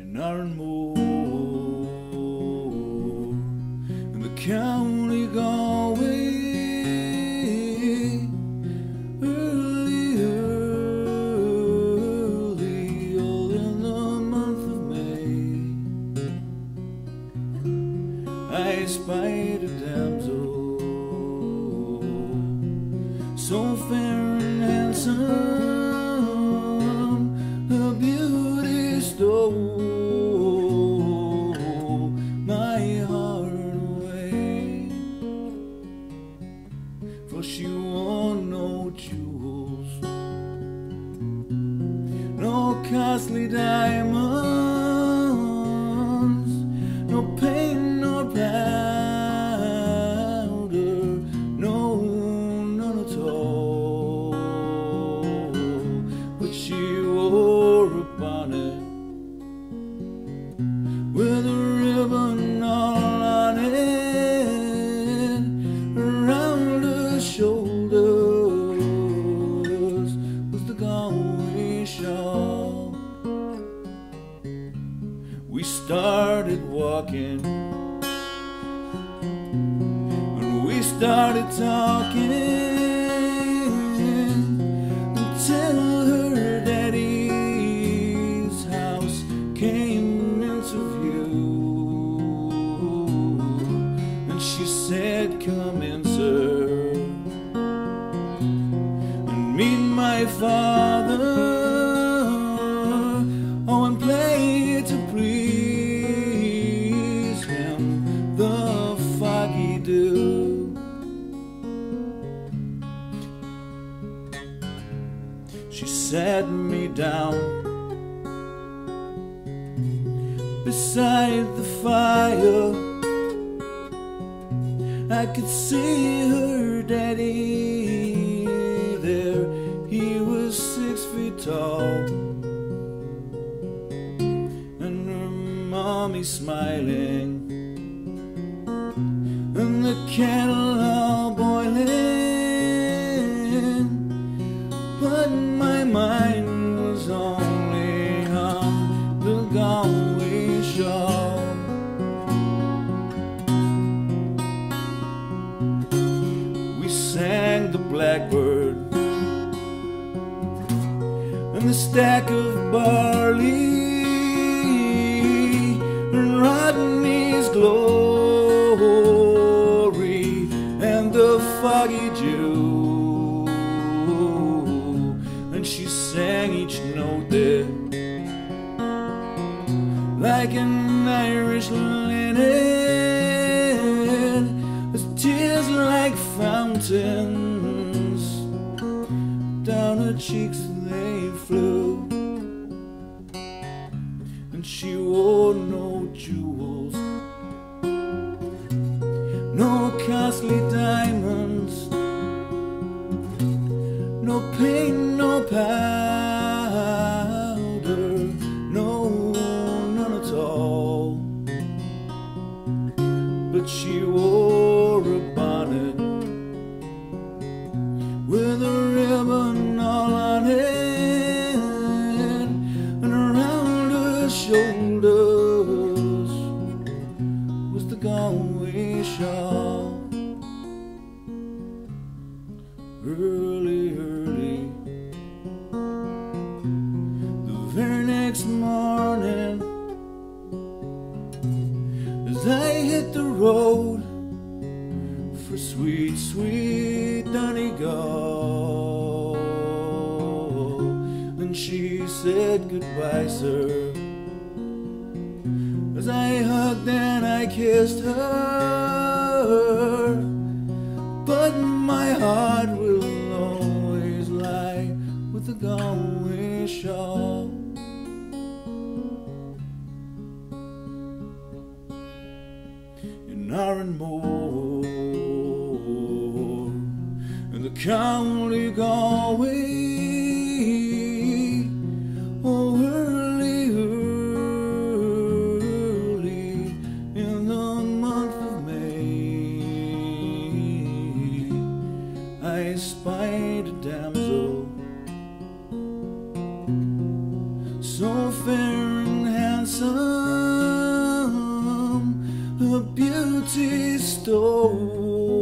in Oranmore, in the county Galway. Early, early, all in the month of May, I spied a damsel so fair and handsome. Costly We started walking and we started talking until her daddy's house came into view. And she said, Come in, sir, and meet my father. She sat me down beside the fire. I could see her daddy there. He was six feet tall, and her mommy smiling, and the kettle blackbird and the stack of barley and Rodney's glory and the Foggy Dew. And she sang each note there like an Irish with tears like fountains cheeks they flew. And she wore no jewels, no costly diamonds, no paint, no powder, no, none at all. But she next morning, as I hit the road for sweet, sweet Donegal. And she said goodbye, sir. As I hugged and I kissed her, but my heart will always lie with the Galway in Oranmore in the county Galway. Oh, early, early in the month of May, I spied a damsel a beauty store.